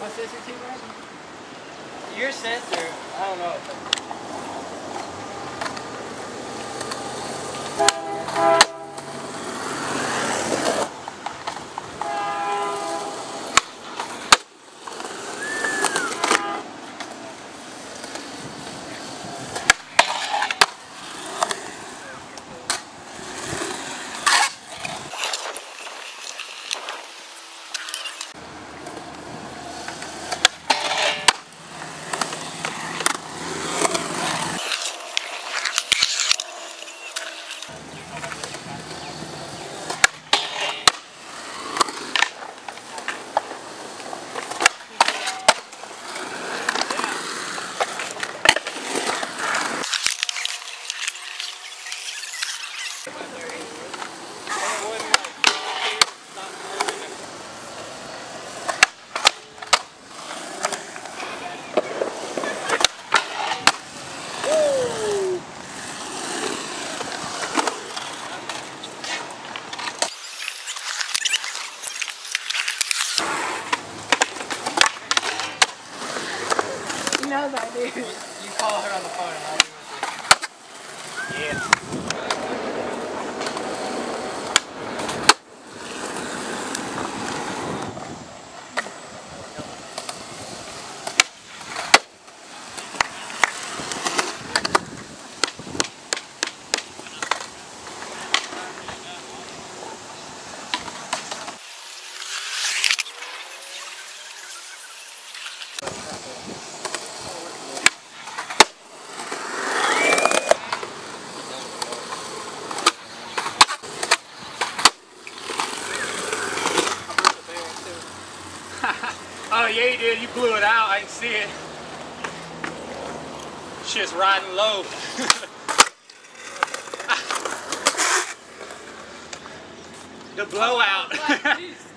too much? Your sensor, I don't know. Knows I do. You call her on the phone and I'll be with you. Yeah. Oh yeah, you did. You blew it out. I can see it. Shit's riding low. the blowout. Oh,